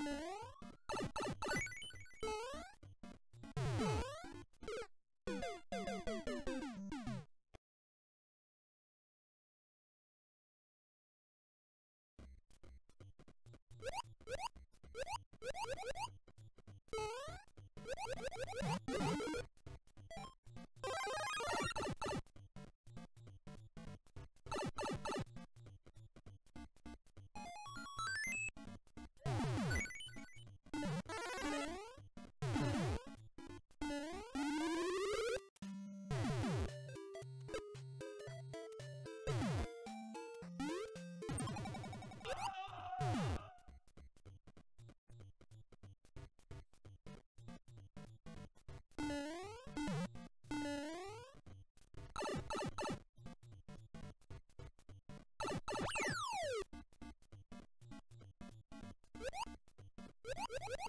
Mm-hmm. you.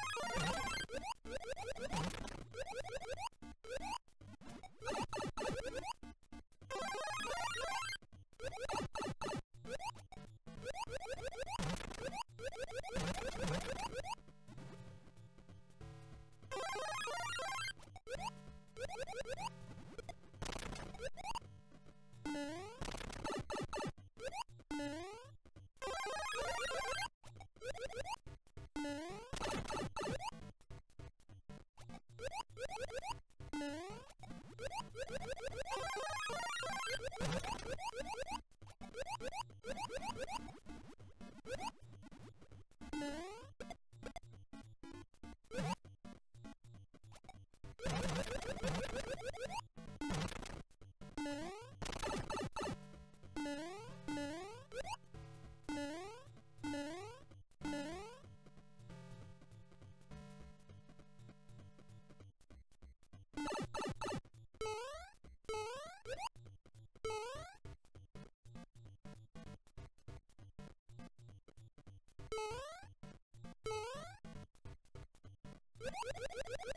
you Woo!